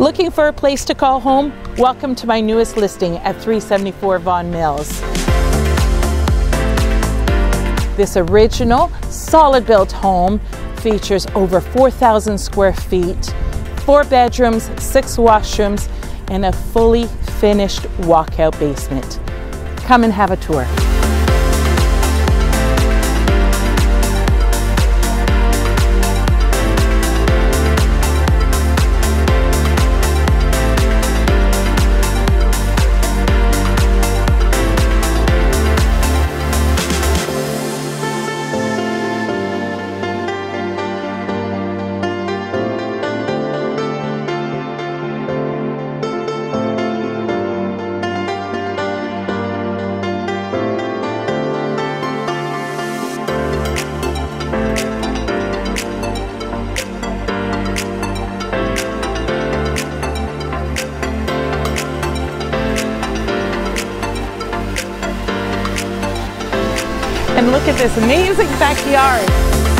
Looking for a place to call home? Welcome to my newest listing at 374 Vaughan Mills. This original, solid built home features over 4,000 square feet, four bedrooms, six washrooms, and a fully finished walkout basement. Come and have a tour. Look at this amazing backyard.